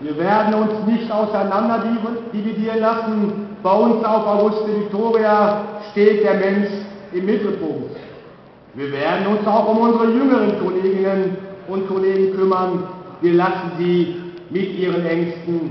Wir werden uns nicht auseinander dividieren lassen. Bei uns auf Auguste Victoria steht der Mensch im Mittelpunkt. Wir werden uns auch um unsere jüngeren Kolleginnen und Kollegen kümmern. Wir lassen sie mit ihren Ängsten